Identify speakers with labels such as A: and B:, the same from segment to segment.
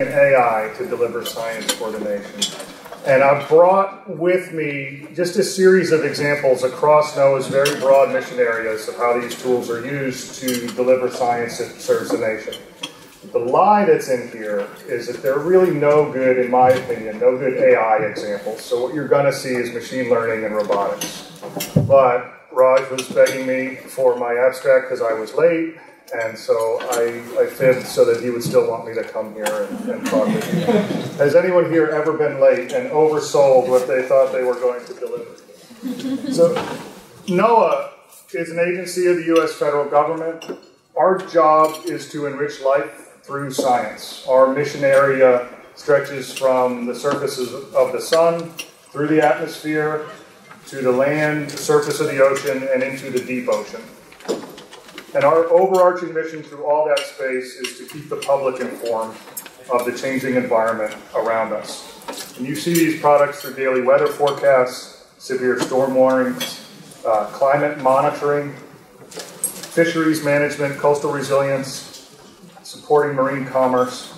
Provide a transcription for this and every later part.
A: AI to deliver science for the nation. And I've brought with me just a series of examples across NOAA's very broad mission areas of how these tools are used to deliver science that serves the nation. The lie that's in here is that there are really no good, in my opinion, no good AI examples. So what you're going to see is machine learning and robotics. But Raj was begging me for my abstract because I was late, and so I, I fibbed so that he would still want me to come here and, and talk with you. Has anyone here ever been late and oversold what they thought they were going to deliver? So NOAA is an agency of the U.S. federal government. Our job is to enrich life through science. Our mission area stretches from the surfaces of the sun through the atmosphere to the land, the surface of the ocean, and into the deep ocean. And our overarching mission through all that space is to keep the public informed of the changing environment around us. And you see these products through daily weather forecasts, severe storm warnings, uh, climate monitoring, fisheries management, coastal resilience, supporting marine commerce,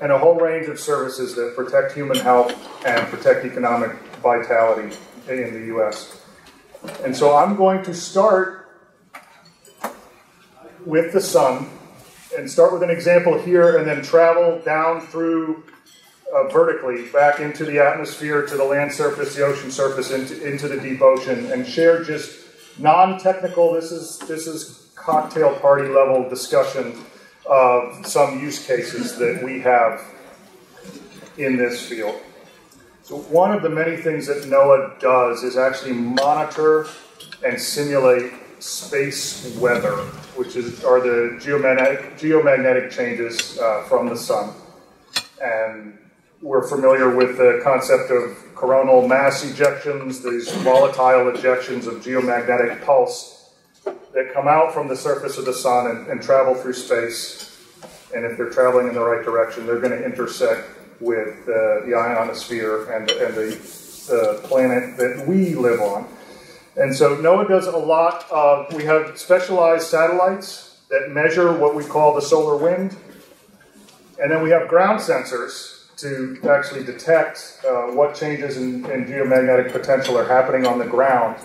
A: and a whole range of services that protect human health and protect economic vitality in the U.S. And so I'm going to start with the sun and start with an example here and then travel down through uh, vertically back into the atmosphere, to the land surface, the ocean surface, into, into the deep ocean, and share just non-technical. This is this is cocktail party level discussion of some use cases that we have in this field. So one of the many things that NOAA does is actually monitor and simulate space weather, which is are the geomagnetic, geomagnetic changes uh, from the sun. And we're familiar with the concept of coronal mass ejections, these volatile ejections of geomagnetic pulse that come out from the surface of the sun and, and travel through space. And if they're traveling in the right direction, they're going to intersect with uh, the ionosphere and, and the, the planet that we live on. And so NOAA does a lot of, we have specialized satellites that measure what we call the solar wind. And then we have ground sensors to actually detect uh, what changes in, in, geomagnetic potential are happening on the ground.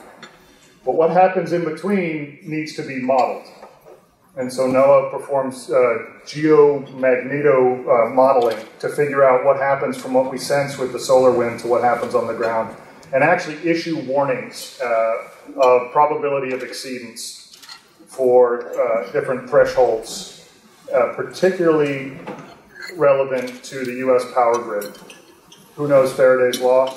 A: But what happens in between needs to be modeled. And so NOAA performs uh, geomagneto uh, modeling to figure out what happens from what we sense with the solar wind to what happens on the ground and actually issue warnings uh, of probability of exceedance for uh, different thresholds, uh, particularly relevant to the U.S. power grid. Who knows Faraday's law?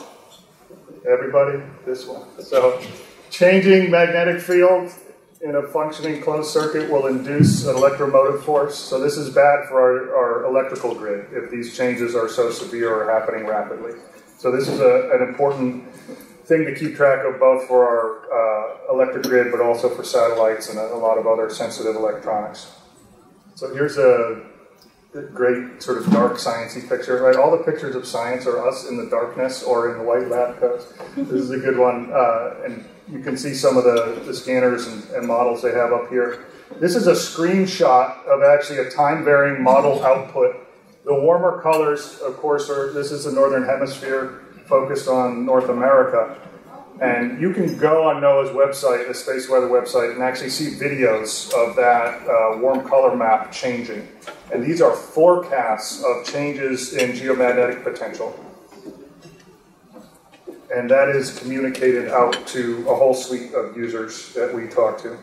A: Everybody? This one. So, changing magnetic field in a functioning closed circuit will induce an electromotive force. So, this is bad for our, our electrical grid if these changes are so severe or happening rapidly. So this is a, an important thing to keep track of both for our uh, electric grid, but also for satellites and a, a, lot of other sensitive electronics. So here's a great sort of dark sciencey picture, right? All the pictures of science are us in the darkness or in the white lab coats. This is a good one, uh, and you can see some of the, the scanners and, and models they have up here. This is a screenshot of actually a time-varying model output the warmer colors, of course, are this is the northern hemisphere focused on North America. And you can go on NOAA's website, the Space Weather website, and actually see videos of that uh, warm color map changing. And these are forecasts of changes in geomagnetic potential. And that is communicated out to a whole suite of users that we talk to.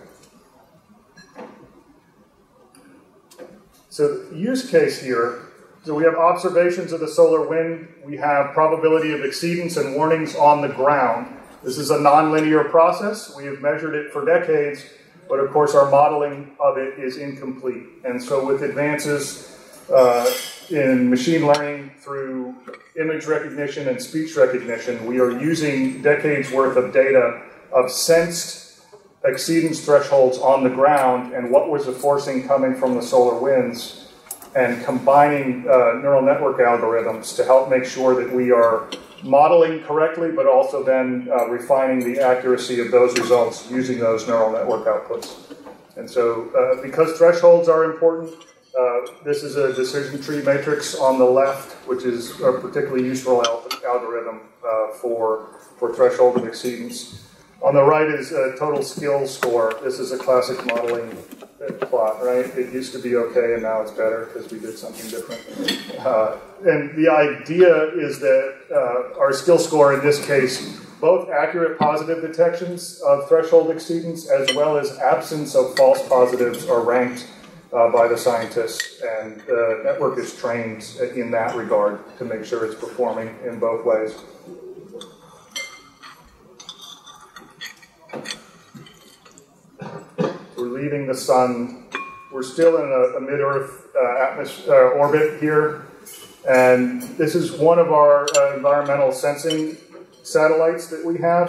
A: So the use case here so we have observations of the solar wind. We have probability of exceedance and warnings on the ground. This is a nonlinear process. We have measured it for decades, but of course our modeling of it is incomplete. And so with advances uh, in machine learning through image recognition and speech recognition, we are using decades worth of data of sensed exceedance thresholds on the ground and what was the forcing coming from the solar winds and combining uh, neural network algorithms to help make sure that we are modeling correctly, but also then uh, refining the accuracy of those results using those neural network outputs. And so, uh, because thresholds are important, Uh, this is a decision tree matrix on the left, which is a particularly useful al- algorithm uh, for, for threshold of exceedance. On the right is a total skill score. This is a classic modeling plot, right? It used to be okay and now it's better because we did something different. Uh, and the idea is that uh, our skill score in this case, both accurate positive detections of threshold exceedance as well as absence of false positives are ranked uh, by the scientists, and the network is trained in that regard to make sure it's performing in both ways. Leaving the sun. We're still in a, a mid-Earth uh, uh, orbit here, and this is one of our uh, environmental sensing satellites that we have.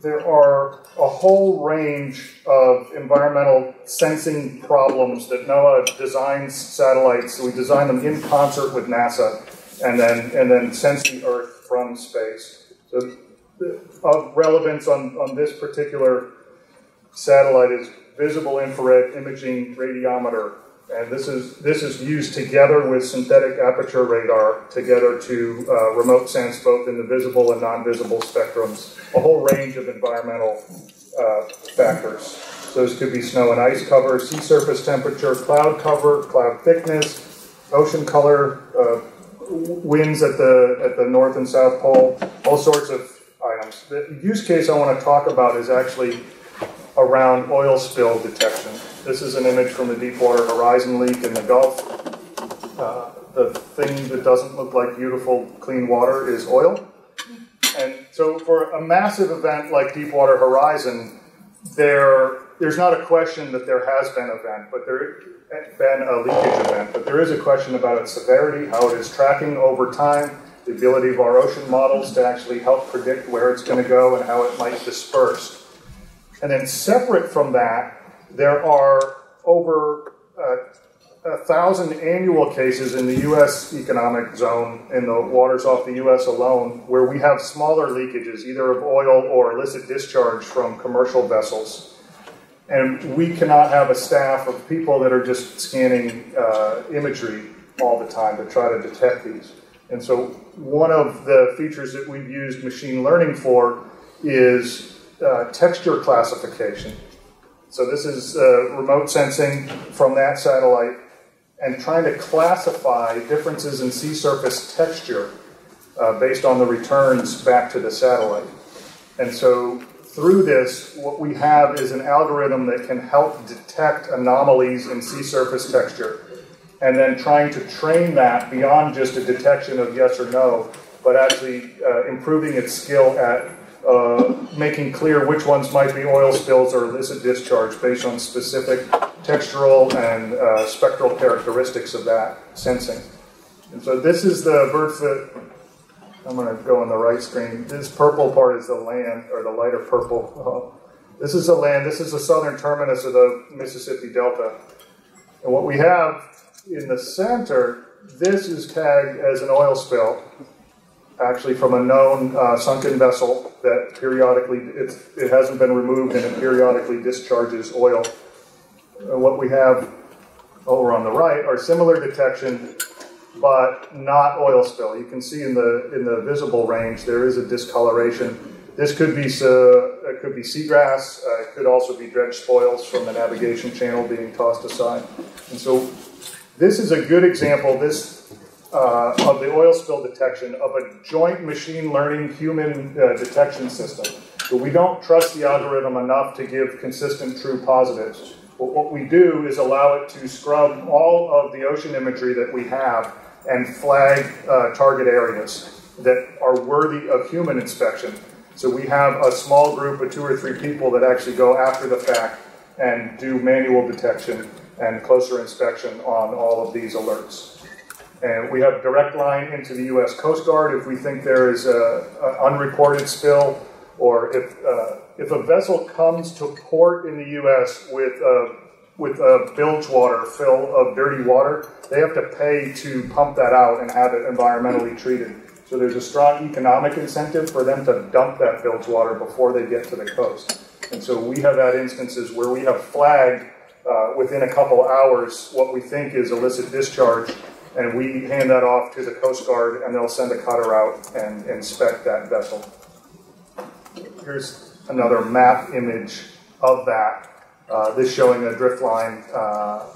A: There are a whole range of environmental sensing problems that NOAA designs satellites. We design them in concert with NASA, and then and then sense the Earth from space. So of relevance on, on this particular satellite is visible infrared imaging radiometer. And this is, this is used together with synthetic aperture radar together to uh, remote sense both in the visible and non-visible spectrums, a whole range of environmental uh, factors. Those could be snow and ice cover, sea surface temperature, cloud cover, cloud thickness, ocean color, uh, winds at the, at the north and south pole, all sorts of items. The use case I want to talk about is actually around oil spill detection. This is an image from the Deepwater Horizon leak in the Gulf. Uh, the thing that doesn't look like beautiful, clean water is oil. And so for a massive event like Deepwater Horizon, there, there's not a question that there has been an event, but there been a leakage event, but there is a question about its severity, how it is tracking over time, the ability of our ocean models to actually help predict where it's going to go and how it might disperse. And then separate from that, there are over uh, a thousand annual cases in the U.S. economic zone in the waters off the U.S. alone where we have smaller leakages, either of oil or illicit discharge from commercial vessels. And we cannot have a staff of people that are just scanning uh, imagery all the time to try to detect these. And so, one of the features that we've used machine learning for is uh, texture classification. So, this is uh, remote sensing from that satellite and trying to classify differences in sea surface texture uh, based on the returns back to the satellite. And so, through this, what we have is an algorithm that can help detect anomalies in sea surface texture and then trying to train that beyond just a detection of yes or no, but actually uh, improving its skill at uh, making clear which ones might be oil spills or illicit discharge based on specific textural and uh, spectral characteristics of that sensing. And so this is the bird foot. I'm going to go on the right screen. This purple part is the land, or the lighter purple. this is the land. This is the southern terminus of the Mississippi Delta. And what we have in the center, this is tagged as an oil spill, actually from a known uh, sunken vessel that periodically, it hasn't been removed and it periodically discharges oil. And what we have over on the right are similar detection, but not oil spill. You can see in the in the visible range there is a discoloration. This could be uh, it could be seagrass. Uh, it could also be dredge spoils from the navigation channel being tossed aside. And so this is a good example this, uh, of the oil spill detection of a joint machine learning human uh, detection system. But we don't trust the algorithm enough to give consistent true positives. But what we do is allow it to scrub all of the ocean imagery that we have and flag uh, target areas that are worthy of human inspection. So we have a small group of two or three people that actually go after the fact and do manual detection and closer inspection on all of these alerts. And we have direct line into the U.S. Coast Guard if we think there is an unreported spill, or if uh, if a vessel comes to port in the U.S. with a with a bilge water fill of dirty water, they have to pay to pump that out and have it environmentally treated. So there's a strong economic incentive for them to dump that bilge water before they get to the coast. And so we have had instances where we have flagged uh, within a couple hours what we think is illicit discharge, and we hand that off to the Coast Guard, and they'll send a cutter out and inspect that vessel. Here's another map image of that. Uh, this showing a drift line. Uh,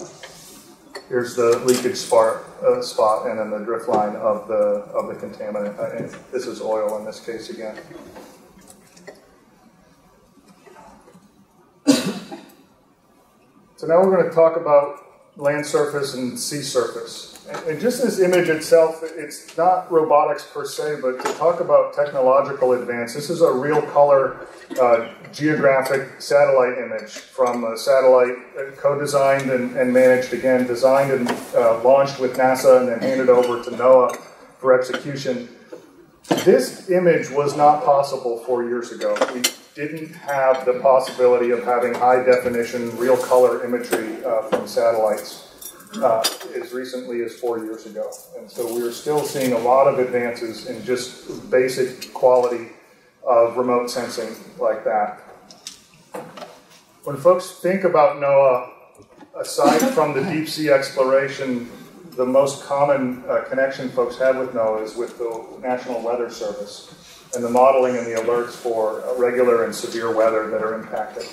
A: here's the leakage spot, uh, spot, and then the drift line of the of the contaminant. Uh, this is oil in this case again. So now we're going to talk about land surface and sea surface. And just this image itself, it's not robotics per se, but to talk about technological advance, this is a real color uh, geographic satellite image from a satellite uh, co-designed and, and, managed, again, designed and uh, launched with NASA and then handed over to NOAA for execution. This image was not possible four years ago. We didn't have the possibility of having high definition, real color imagery uh, from satellites uh, as recently as four years ago. And so we're still seeing a lot of advances in just basic quality of remote sensing like that. When folks think about NOAA, aside from the deep sea exploration, the most common uh, connection folks have with NOAA is with the National Weather Service and the modeling and the alerts for regular and severe weather that are impacted.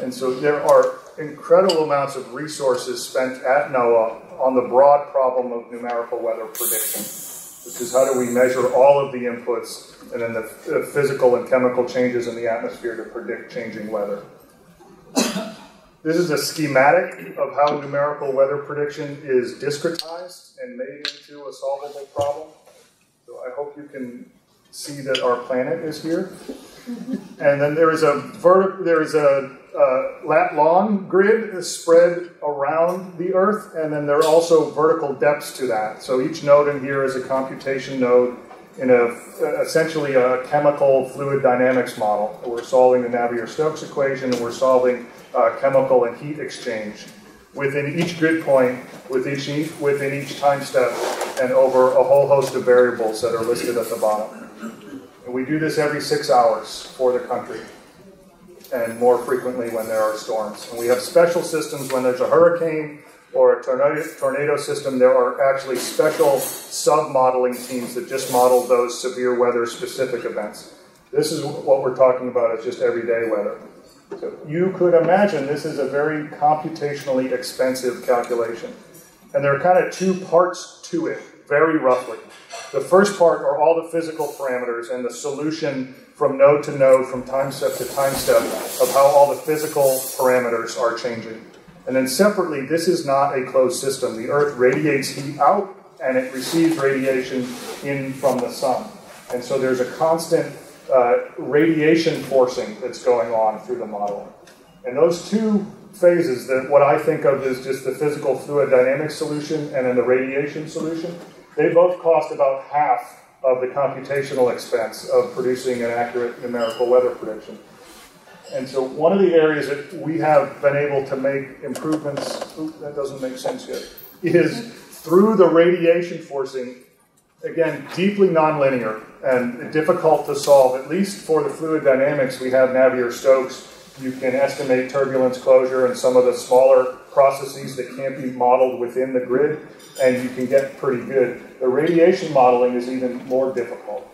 A: And so there are incredible amounts of resources spent at NOAA on the broad problem of numerical weather prediction, which is how do we measure all of the inputs and then the, physical and chemical changes in the atmosphere to predict changing weather. This is a schematic of how numerical weather prediction is discretized and made into a solvable problem. So I hope you can see that our planet is here. And then there is a there is a uh, lat long grid is spread around the Earth, and then there are also vertical depths to that. So each node in here is a computation node in a essentially a chemical fluid dynamics model. We're solving the Navier-Stokes equation, and we're solving uh, chemical and heat exchange within each grid point, each, within each time step, and over a whole host of variables that are listed at the bottom. And we do this every six hours for the country, and more frequently when there are storms. And we have special systems when there's a hurricane or a tornado, tornado system. There are actually special sub-modeling teams that just model those severe weather specific events. This is what we're talking about as just everyday weather. So you could imagine this is a very computationally expensive calculation. And there are kind of two parts to it, very roughly. The first part are all the physical parameters and the solution from node to node, from time step to time step, of how all the physical parameters are changing. And then separately, this is not a closed system. The Earth radiates heat out and it receives radiation in from the sun. And so there's a constant uh, radiation forcing that's going on through the model. And those two phases, that what I think of as just the physical fluid dynamics solution and then the radiation solution, they both cost about half of the computational expense of producing an accurate numerical weather prediction. And so one of the areas that we have been able to make improvements, oops, that doesn't make sense yet, is through the radiation forcing, again, deeply nonlinear and difficult to solve, at least for the fluid dynamics, we have Navier-Stokes. You can estimate turbulence closure and some of the smaller processes that can't be modeled within the grid and you can get pretty good. The radiation modeling is even more difficult.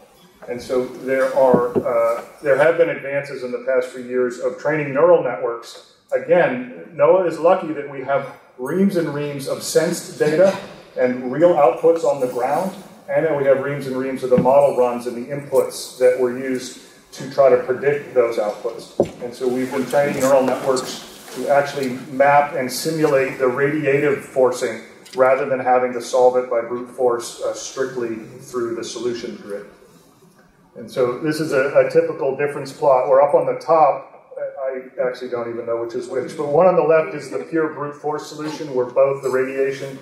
A: And so there are uh, there have been advances in the past few years of training neural networks. Again, NOAA is lucky that we have reams and reams of sensed data and real outputs on the ground, and then we have reams and reams of the model runs and the inputs that were used to try to predict those outputs. And so we've been training neural networks to actually map and simulate the radiative forcing rather than having to solve it by brute force uh, strictly through the solution grid. And so this is a, a, typical difference plot. We're up on the top. I actually don't even know which is which, but one on the left is the pure brute force solution where both the radiation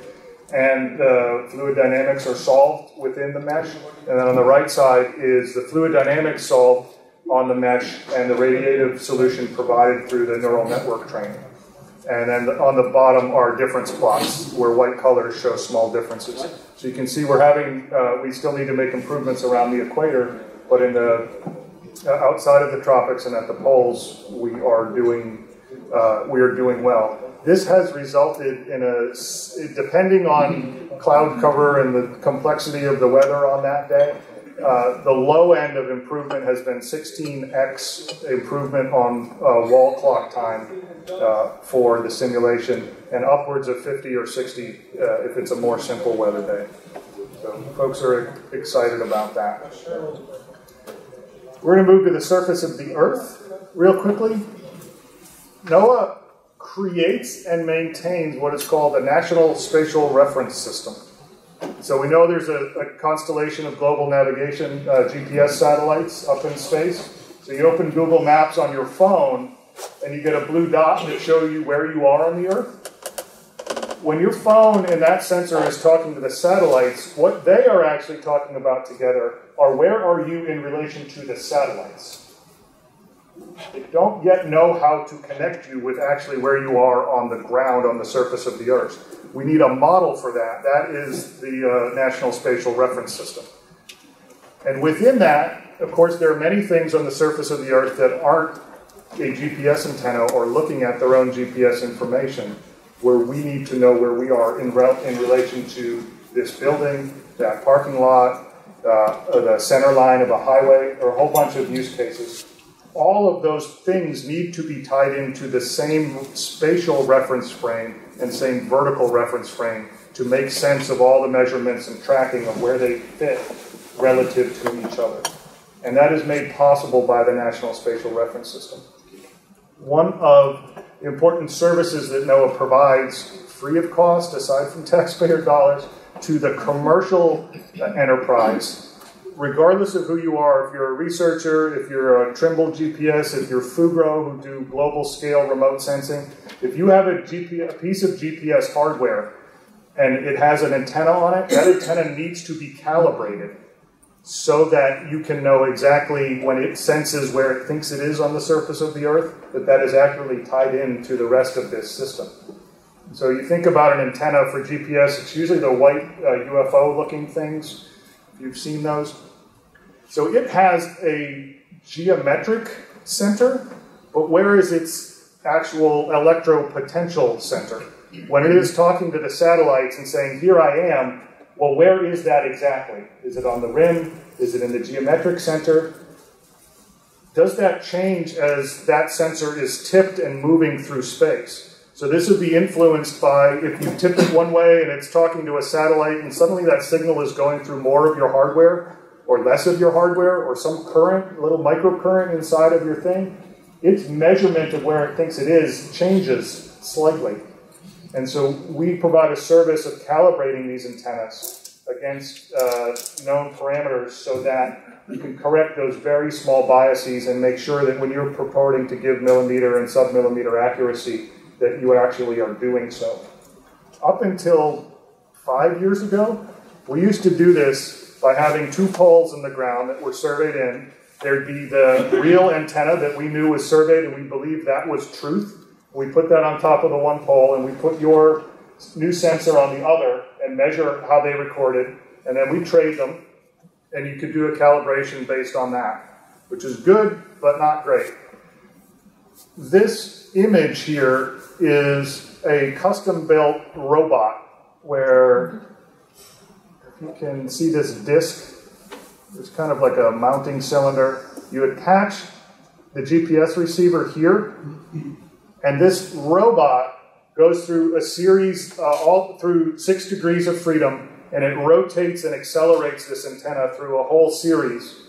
A: and the fluid dynamics are solved within the mesh. And then on the right side is the fluid dynamics solved on the mesh and the radiative solution provided through the neural network training. And then on the bottom are difference plots where white colors show small differences. So you can see we're having, uh, we still need to make improvements around the equator, but in the uh, outside of the tropics and at the poles, we are doing, uh, we are doing well. this has resulted in a, depending on cloud cover and the complexity of the weather on that day, uh, the low end of improvement has been 16x improvement on uh, wall clock time uh, for the simulation, and upwards of 50 or 60 uh, if it's a more simple weather day. So folks are excited about that. We're going to move to the surface of the Earth real quickly. NOAA creates and maintains what is called the National Spatial Reference System. So we know there's a, a constellation of global navigation uh, GPS satellites up in space. So you open Google Maps on your phone, and you get a blue dot that shows you where you are on the Earth. When your phone and that sensor is talking to the satellites, what they are actually talking about together are where are you in relation to the satellites. They don't yet know how to connect you with actually where you are on the ground, on the surface of the Earth. We need a model for that. That is the uh, National Spatial Reference System. And within that, of course, there are many things on the surface of the Earth that aren't a GPS antenna or looking at their own GPS information, where we need to know where we are in, in relation to this building, that parking lot, uh, the center line of a highway, or a whole bunch of use cases all of those things need to be tied into the same spatial reference frame and same vertical reference frame to make sense of all the measurements and tracking of where they fit relative to each other. And that is made possible by the National Spatial Reference System. One of the important services that NOAA provides free of cost, aside from taxpayer dollars, to the commercial enterprise regardless of who you are, if you're a researcher, if you're a Trimble GPS, if you're Fugro who do global scale remote sensing, if you have a, GPS, a piece of GPS hardware and it has an antenna on it, that antenna needs to be calibrated so that you can know exactly when it senses where it thinks it is on the surface of the Earth, that that is accurately tied in to the rest of this system. So you think about an antenna for GPS, it's usually the white uh, UFO looking things. You've seen those. So it has a geometric center, but where is its actual electropotential center? When it is talking to the satellites and saying, Here I am, well, where is that exactly? Is it on the rim? Is it in the geometric center? Does that change as that sensor is tipped and moving through space? So this would be influenced by if you tip it one way and it's talking to a satellite and suddenly that signal is going through more of your hardware, or less of your hardware or some current, little microcurrent inside of your thing, its measurement of where it thinks it is changes slightly. And so we provide a service of calibrating these antennas against uh, known parameters so that you can correct those very small biases and make sure that when you're purporting to give millimeter and submillimeter accuracy, that you actually are doing so. Up until five years ago, we used to do this by having two poles in the ground that were surveyed in. There'd be the real antenna that we knew was surveyed, and we believed that was truth. We put that on top of the one pole, and we put your new sensor on the other and measure how they recorded, and then we trade them, and you could do a calibration based on that, which is good, but not great. This image here is a custom built robot where you can see this disc. It's kind of like a mounting cylinder. You attach the GPS receiver here, and this robot goes through a series, uh, all through six degrees of freedom, and it rotates and accelerates this antenna through a whole series.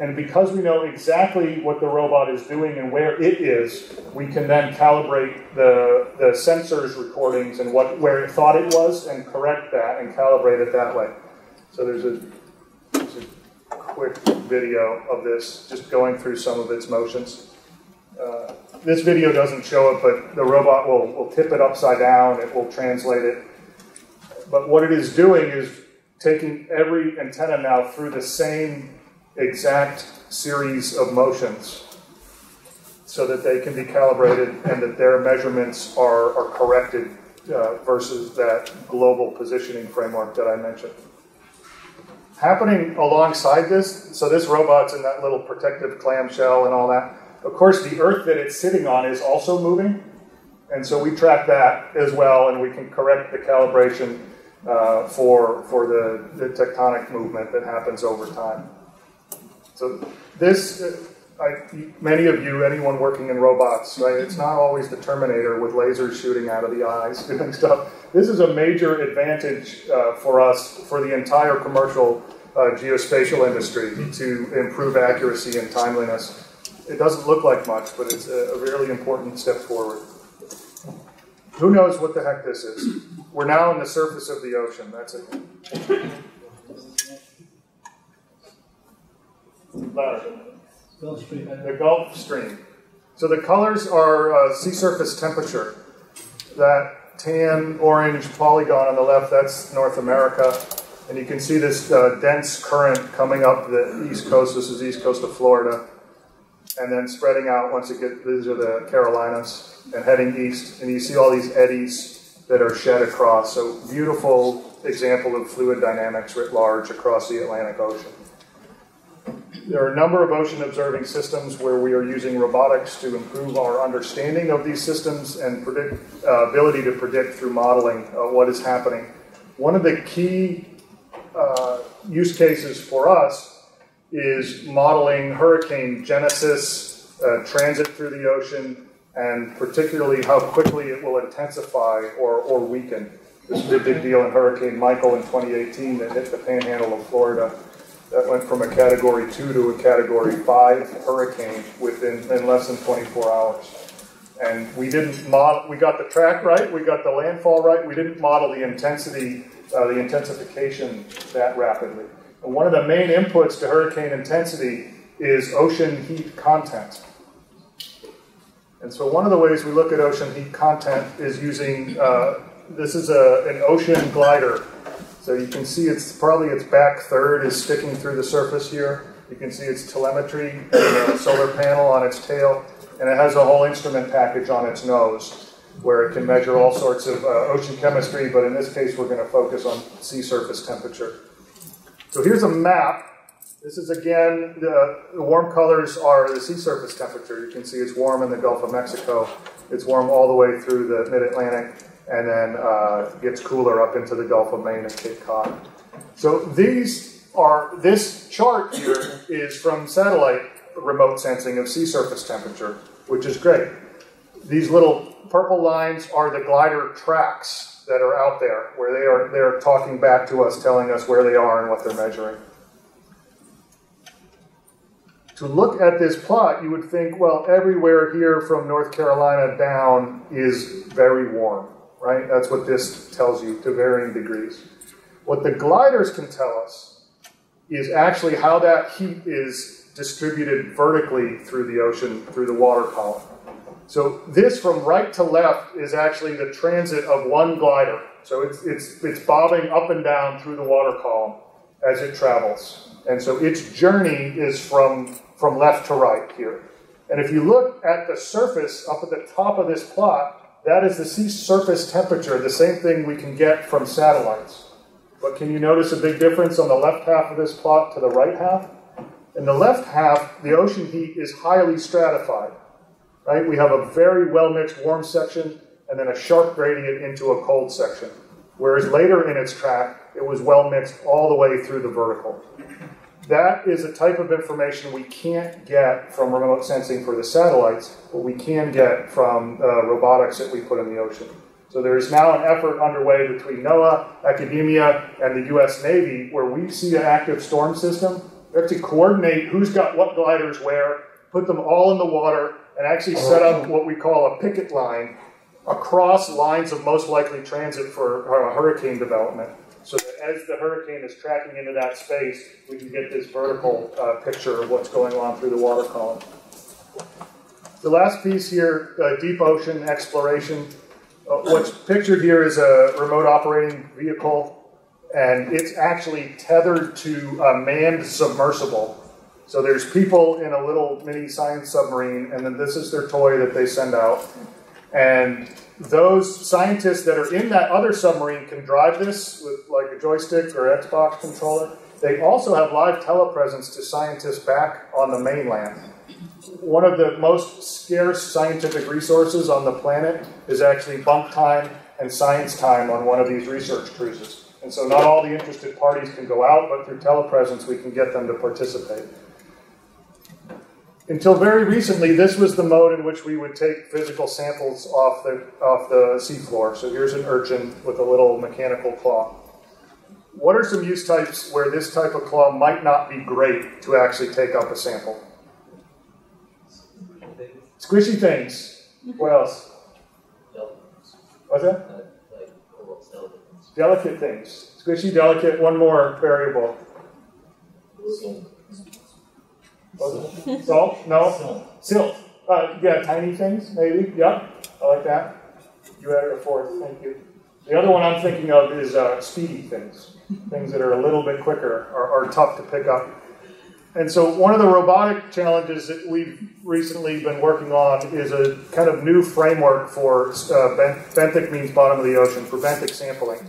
A: And because we know exactly what the robot is doing and where it is, we can then calibrate the, the sensor's recordings and what where it thought it was and correct that and calibrate it that way. So there's a, there's a quick video of this, just going through some of its motions. Uh, this video doesn't show it, but the robot will, will tip it upside down, it will translate it. But what it is doing is taking every antenna now through the same exact series of motions so that they can be calibrated and that their measurements are, are corrected uh, versus that global positioning framework that I mentioned happening alongside this, so this robot's in that little protective clamshell and all that. Of course, the Earth that it's sitting on is also moving. And so we track that as well, and we can correct the calibration uh, for, for the, the tectonic movement that happens over time. So this, uh, I, many of you, anyone working in robots, right? It's not always the Terminator with lasers shooting out of the eyes doing stuff. This is a major advantage uh, for us for the entire commercial uh, geospatial industry to improve accuracy and timeliness. It doesn't look like much, but it's a, really important step forward. Who knows what the heck this is? We're now on the surface of the ocean. That's it.
B: Gulf Stream.
A: The Gulf Stream. So the colors are uh, sea surface temperature. That tan orange polygon on the left, that's North America. And you can see this uh, dense current coming up the east coast. This is east coast of Florida. And then spreading out once it gets, these are the Carolinas, and heading east. And you see all these eddies that are shed across. So beautiful example of fluid dynamics writ large across the Atlantic Ocean. There are a number of ocean observing systems where we are using robotics to improve our understanding of these systems and predict, uh, ability to predict through modeling uh, what is happening. One of the key uh, use cases for us is modeling hurricane genesis, uh, transit through the ocean, and particularly how quickly it will intensify or, or weaken. This was a big deal in Hurricane Michael in 2018 that hit the panhandle of Florida that went from a category two to a category five hurricane within in less than 24 hours. And we didn't model, we got the track right, we got the landfall right, we didn't model the intensity, uh, the intensification that rapidly. And one of the main inputs to hurricane intensity is ocean heat content. And so one of the ways we look at ocean heat content is using, uh, this is a, an ocean glider so you can see it's probably its back third is sticking through the surface here. You can see its telemetry, solar panel on its tail, and it has a whole instrument package on its nose where it can measure all sorts of uh, ocean chemistry, but in this case we're going to focus on sea surface temperature. So here's a map. This is again, the, the warm colors are the sea surface temperature. You can see it's warm in the Gulf of Mexico. It's warm all the way through the mid-Atlantic and then uh, gets cooler up into the Gulf of Maine and Cape Cod. So these are, this chart here is from satellite remote sensing of sea surface temperature, which is great. These little purple lines are the glider tracks that are out there, where they are they're talking back to us, telling us where they are and what they're measuring. To look at this plot, you would think, well, everywhere here from North Carolina down is very warm right? That's what this tells you to varying degrees. What the gliders can tell us is actually how that heat is distributed vertically through the ocean, through the water column. So this from right to left is actually the transit of one glider. So it's, it's, it's bobbing up and down through the water column as it travels. And so its journey is from, from left to right here. And if you look at the surface up at the top of this plot, that is the sea surface temperature, the same thing we can get from satellites. But can you notice a big difference on the left half of this plot to the right half? In the left half, the ocean heat is highly stratified. Right? We have a very well mixed warm section and then a sharp gradient into a cold section. Whereas later in its track, it was well mixed all the way through the vertical. That is a type of information we can't get from remote sensing for the satellites, but we can get from uh, robotics that we put in the ocean. So there is now an effort underway between NOAA, academia, and the US Navy where we see an active storm system. We have to coordinate who's got what gliders where, put them all in the water, and actually set up what we call a picket line across lines of most likely transit for uh, hurricane development so that as the hurricane is tracking into that space, we can get this vertical uh, picture of what's going on through the water column. The last piece here, uh, deep ocean exploration. Uh, what's pictured here is a remote operating vehicle, and it's actually tethered to a manned submersible. So there's people in a little mini science submarine, and then this is their toy that they send out. And those scientists that are in that other submarine can drive this with like a joystick or Xbox controller. They also have live telepresence to scientists back on the mainland. one of the most scarce scientific resources on the planet is actually bunk time and science time on one of these research cruises. And so not all the interested parties can go out, but through telepresence we can get them to participate. Until very recently, this was the mode in which we would take physical samples off the, off the seafloor. So here's an urchin with a little mechanical claw. What are some use types where this type of claw might not be great to actually take up a sample? Squishy things. What else? What's that? Delicate things. Squishy, delicate. One more variable. Salt? No? Silt. Uh, yeah, tiny things, maybe. Yep. I like that. You added a fourth. Thank you. The other one I'm thinking of is uh, speedy things. Things that are a little bit quicker are, are tough to pick up. And so, one of the robotic challenges that we've recently been working on is a kind of new framework for uh, benthic means bottom of the ocean for benthic sampling.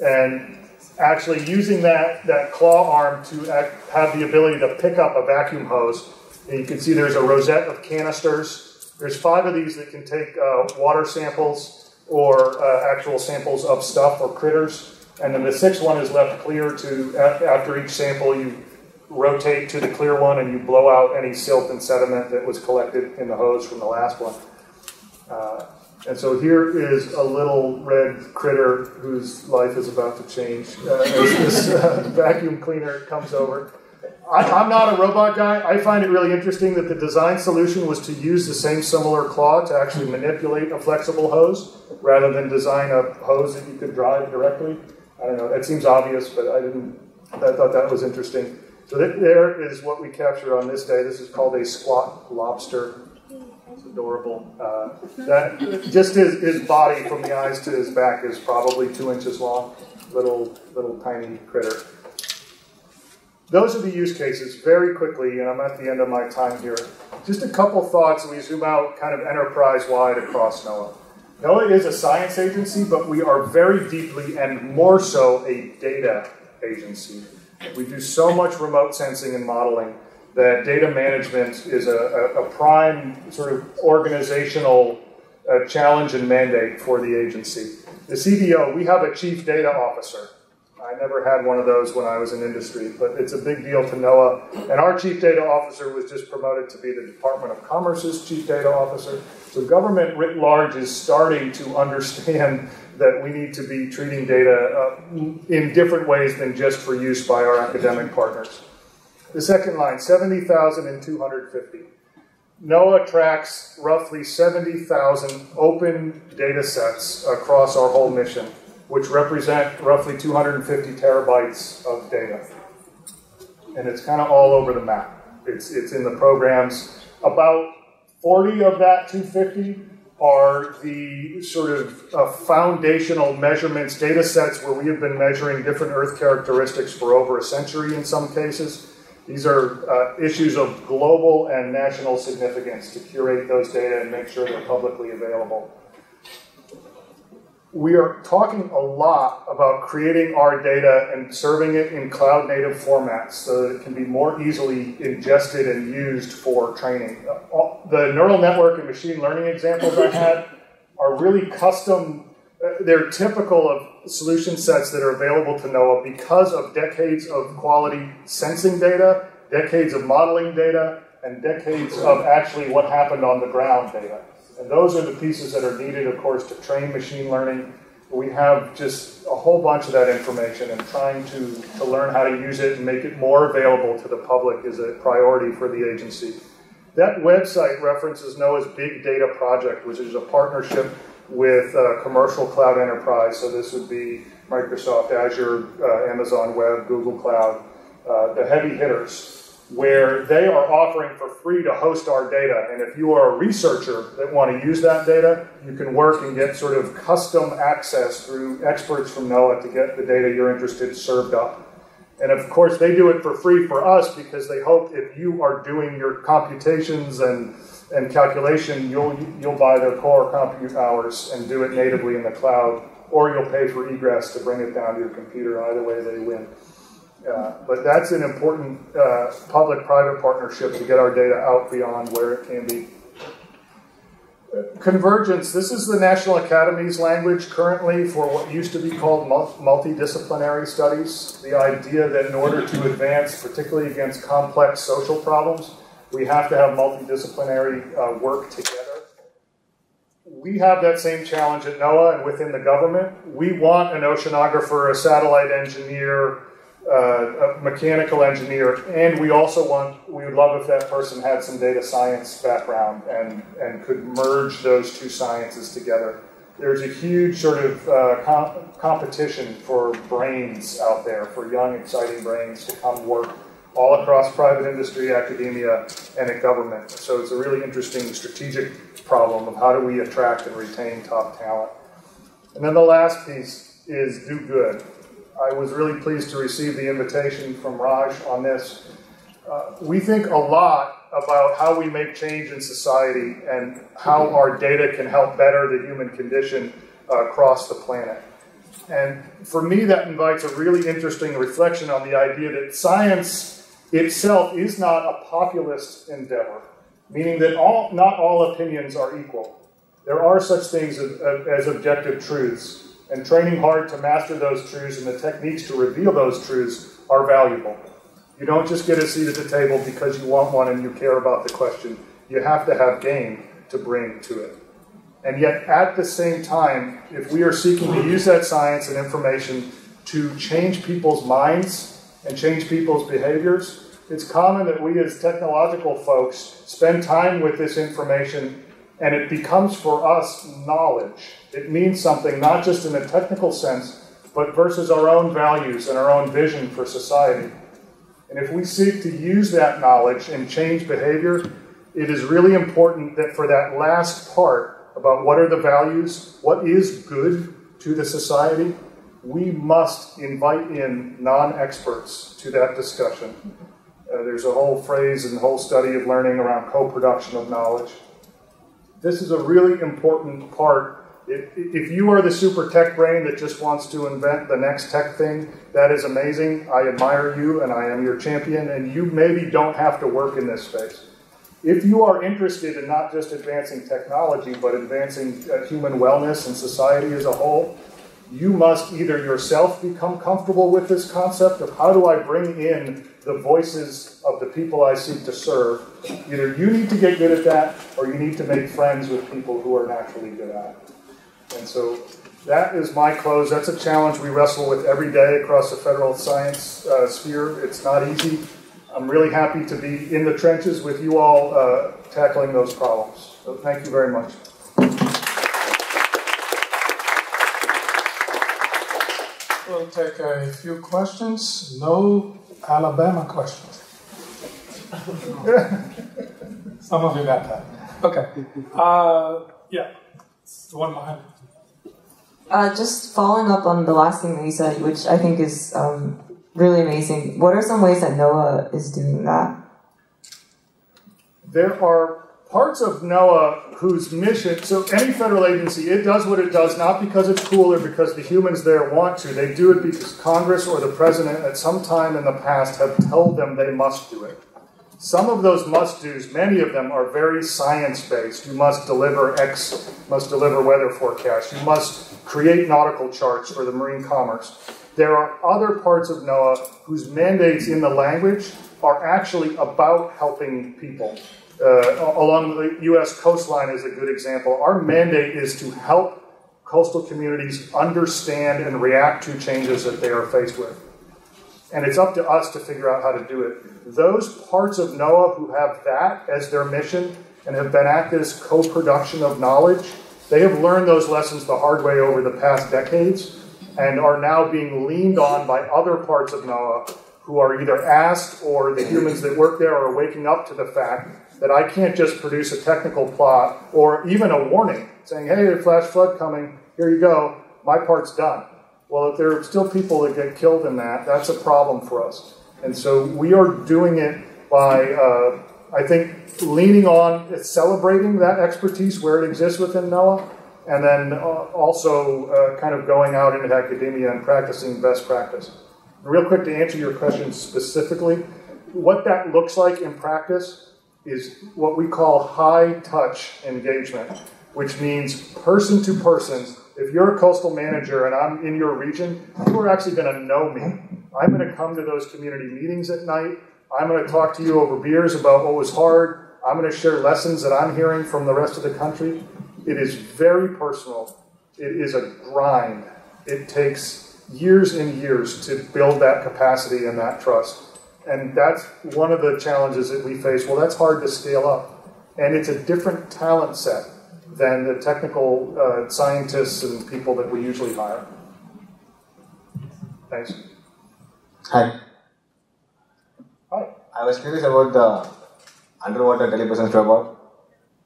A: And actually using that, that claw arm to act, have the ability to pick up a vacuum hose. And you can see there's a rosette of canisters. There's five of these that can take uh, water samples or uh, actual samples of stuff or critters. And then the sixth one is left clear to, after each sample, you rotate to the clear one and you blow out any silt and sediment that was collected in the hose from the last one. Uh, and so here is a little red critter whose life is about to change uh, as this uh, vacuum cleaner comes over. I, am not a robot guy. I find it really interesting that the design solution was to use the same similar claw to actually manipulate a flexible hose rather than design a hose that you could drive directly. I don't know. That seems obvious, but I didn't. I thought that was interesting. So there is what we captured on this day. This is called a squat lobster. It's adorable. Uh, that just his, his body from the eyes to his back is probably two inches long. Little little tiny critter. Those are the use cases very quickly, and I'm at the end of my time here. Just a couple thoughts, we zoom out kind of enterprise wide across NOAA. NOAA is a science agency, but we are very deeply and more so a data agency. We do so much remote sensing and modeling that data management is a, a, a prime sort of organizational uh, challenge and mandate for the agency. The CDO, we have a chief data officer. I never had one of those when I was in industry, but it's a big deal to NOAA. And our chief data officer was just promoted to be the Department of Commerce's chief data officer. So government writ large is starting to understand that we need to be treating data uh, in different ways than just for use by our academic partners. The second line, 70,250. NOAA tracks roughly 70,000 open data sets across our whole mission, which represent roughly 250 terabytes of data. And it's kind of all over the map. It's, it's in the programs. About 40 of that 250 are the sort of uh, foundational measurements, data sets where we have been measuring different Earth characteristics for over a century in some cases. These are uh, issues of global and national significance to curate those data and make sure they're publicly available. We are talking a lot about creating our data and serving it in cloud native formats so that it can be more easily ingested and used for training. Uh, the neural network and machine learning examples I had are really custom they're typical of solution sets that are available to NOAA because of decades of quality sensing data, decades of modeling data, and decades of actually what happened on the ground data. And those are the pieces that are needed, of course, to train machine learning. We have just a whole bunch of that information, and trying to, to learn how to use it and make it more available to the public is a priority for the agency. That website references NOAA's Big Data Project, which is a partnership with uh, commercial cloud enterprise. So this would be Microsoft Azure, uh, Amazon Web, Google Cloud, uh, the heavy hitters, where they are offering for free to host our data. And if you are a researcher that want to use that data, you can work and get sort of custom access through experts from NOAA to get the data you're interested served up. And of course, they do it for free for us because they hope if you are doing your computations and and calculation, you'll, you'll buy their core compute hours and do it natively in the cloud, or you'll pay for egress to bring it down to your computer. Either way, they win. Uh, but that's an important uh, public-private partnership to get our data out beyond where it can be. Convergence, this is the National Academy's language currently for what used to be called multidisciplinary studies. The idea that in order to advance, particularly against complex social problems, we have to have multidisciplinary uh, work together. We have that same challenge at NOAA and within the government. We want an oceanographer, a satellite engineer, uh, a mechanical engineer, and we also want, we would love if that person had some data science background and, and could merge those two sciences together. There's a huge sort of uh, comp- competition for brains out there, for young, exciting brains to come work all across private industry, academia, and in government. So it's a really interesting strategic problem of how do we attract and retain top talent. And then the last piece is do good. I was really pleased to receive the invitation from Raj on this. Uh, we think a lot about how we make change in society and how our data can help better the human condition uh, across the planet. And for me, that invites a really interesting reflection on the idea that science itself is not a populist endeavor, meaning that all, not all opinions are equal. There are such things as, as objective truths and training hard to master those truths and the techniques to reveal those truths are valuable. You don't just get a seat at the table because you want one and you care about the question. You have to have game to bring to it. And yet, at the same time, if we are seeking to use that science and information to change people's minds and change people's behaviors, it's common that we as technological folks spend time with this information and it becomes for us knowledge. It means something not just in a technical sense, but versus our own values and our own vision for society. And if we seek to use that knowledge and change behavior, it is really important that for that last part about what are the values, what is good to the society, we must invite in non experts to that discussion. Uh, there's a whole phrase and whole study of learning around co production of knowledge. This is a really important part. If you are the super tech brain that just wants to invent the next tech thing, that is amazing. I admire you and I am your champion, and you maybe don't have to work in this space. If you are interested in not just advancing technology, but advancing uh, human wellness and society as a whole, you must either yourself become comfortable with this concept of how do I bring in the voices of the people I seek to serve. Either you need to get good at that, or you need to make friends with people who are naturally good at it. And so that is my close. That's a challenge we wrestle with every day across the federal science uh, sphere. It's not easy. I'm really happy to be in the trenches with you all uh, tackling those problems. So thank you very much.
C: We'll take a few questions. No Alabama questions. Some of you got that. Okay. Uh, yeah. the one behind
D: uh, just following up on the last thing that you said, which I think is um, really amazing. What are some ways that NOAA is doing that?
A: There are parts of NOAA whose mission, so any federal agency, it does what it does not because it's cool or because the humans there want to. They do it because Congress or the president at some time in the past have told them they must do it. Some of those must do's, many of them are very science based. You must deliver X, must deliver weather forecasts. You must create nautical charts for the marine commerce. There are other parts of NOAA whose mandates in the language are actually about helping people uh, along the U.S. coastline is a good example. Our mandate is to help coastal communities understand and react to changes that they are faced with. And it's up to us to figure out how to do it. Those parts of NOAA who have that as their mission and have been at this co production of knowledge, they have learned those lessons the hard way over the past decades and are now being leaned on by other parts of NOAA who are either asked or the humans that work there are waking up to the fact that I can't just produce a technical plot or even a warning saying, hey, a flash flood coming, here you go, my part's done. Well, if there are still people that get killed in that, that's a problem for us. And so we are doing it by, uh, I think, leaning on celebrating that expertise where it exists within NOAA, and then uh, also uh, kind of going out into academia and practicing best practice. Real quick to answer your question specifically, what that looks like in practice is what we call high touch engagement, which means person to person. If you're a coastal manager and I'm in your region, you are actually going to know me. I'm going to come to those community meetings at night. I'm going to talk to you over beers about what was hard. I'm going to share lessons that I'm hearing from the rest of the country. It is very personal. It is a grind. It takes years and years to build that capacity and that trust. And that's one of the challenges that we face. Well, that's hard to scale up. And it's a different talent set than the technical uh, scientists and people that we usually hire. Thanks.
E: Hi.
A: Hi.
E: I was curious about the underwater telepresence robot.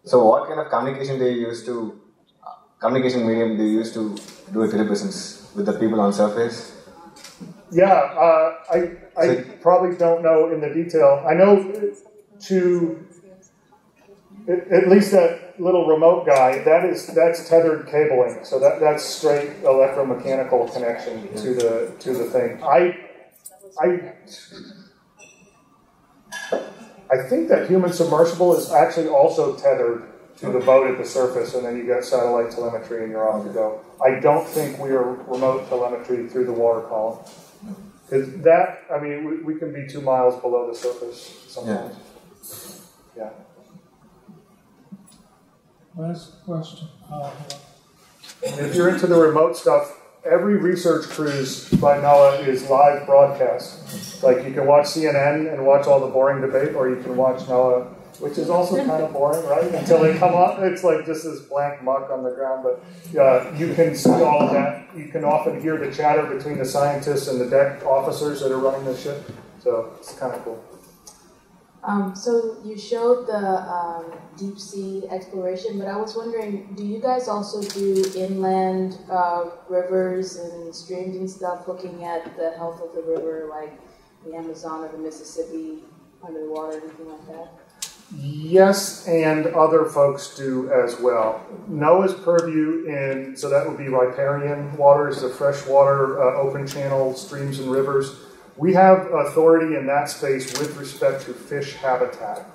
E: So, what kind of communication do you use to, uh, communication medium do you use to do a telepresence with the people on surface?
A: Yeah, uh, I, I probably don't know in the detail. I know to at, least that little remote guy. That is that's tethered cabling, so that that's straight electromechanical connection to the to the thing. I I I think that human submersible is actually also tethered to the boat at the surface, and then you get satellite telemetry and you're off to go. I don't think we are remote telemetry through the water column. Because that, I mean, we, we can be two miles below the surface sometimes. Yeah.
C: Last question. Uh,
A: And if you're into the remote stuff, every research cruise by NOAA is live broadcast. Like you can watch CNN and watch all the boring debate, or you can watch NOAA, which is also kind of boring, right? Until they come up, it's like just this blank muck on the ground. But uh, you can see all of that. You can often hear the chatter between the scientists and the deck officers that are running the ship. So it's kind of cool.
F: Um, so you showed the um, deep sea exploration, but I was wondering, do you guys also do inland uh, rivers and streams and stuff, looking at the health of the river, like the Amazon or the Mississippi under the water, anything like that?
A: Yes, and other folks do as well. NOAA's purview and so that would be riparian waters, the freshwater uh, open channel streams and rivers. We have authority in that space with respect to fish habitat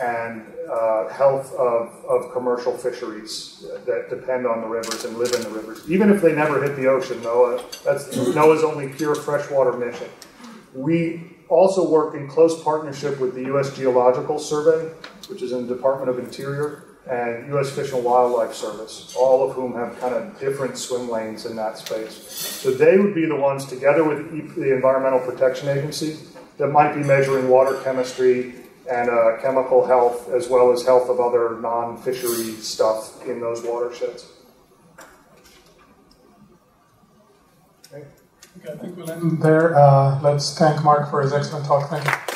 A: and uh, health of, of commercial fisheries that depend on the rivers and live in the rivers. Even if they never hit the ocean, NOAA, that's NOAA's only pure freshwater mission. We also work in close partnership with the U.S. Geological Survey, which is in the Department of Interior, and U.S. Fish and Wildlife Service, all of whom have kind of different swim lanes in that space. So they would be the ones, together with the Environmental Protection Agency, that might be measuring water chemistry and uh, chemical health, as well as health of other non-fishery stuff in those watersheds.
C: Okay, I think we'll end there. Uh, let's thank Mark for his excellent talk. Thank you.